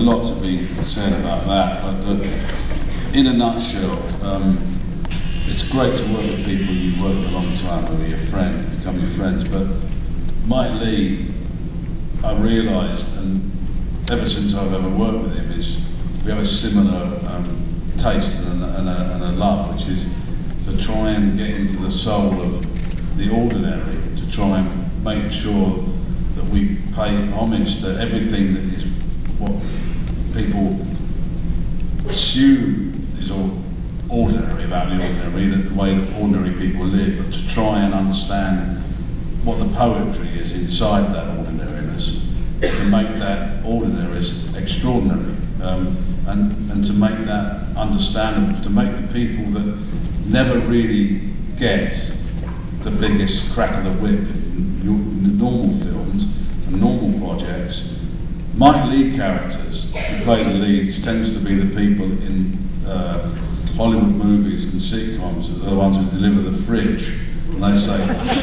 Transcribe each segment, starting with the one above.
A lot to be said about that, but uh, in a nutshell, um, it's great to work with people you've worked with a long time, who are your friend, become your friends. But Mike Leigh, I realised, and ever since I've ever worked with him, is we have a similar um, taste and a, and, a, and a love, which is to try and get into the soul of the ordinary, to try and make sure that we pay homage to everything that is what people assume is all ordinary about the ordinary, the way that ordinary people live, but to try and understand what the poetry is inside that ordinariness, to make that ordinary extraordinary, um, and, and to make that understandable, to make the people that never really get the biggest crack of the whip in normal films and normal projects. Mike Leigh characters who play the leads tends to be the people in uh, Hollywood movies and sitcoms are the ones who deliver the fridge. And they say,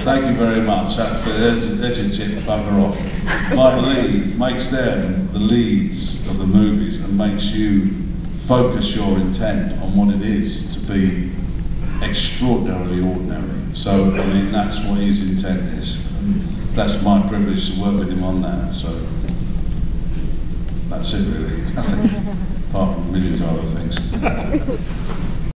thank you very much, that's for there's your tip, bugger off. Mike Leigh makes them the leads of the movies and makes you focus your intent on what it is to be extraordinarily ordinary. So, I mean, that's what his intent is. That's my privilege to work with him on that. So, that's it really. Apart from millions of other things.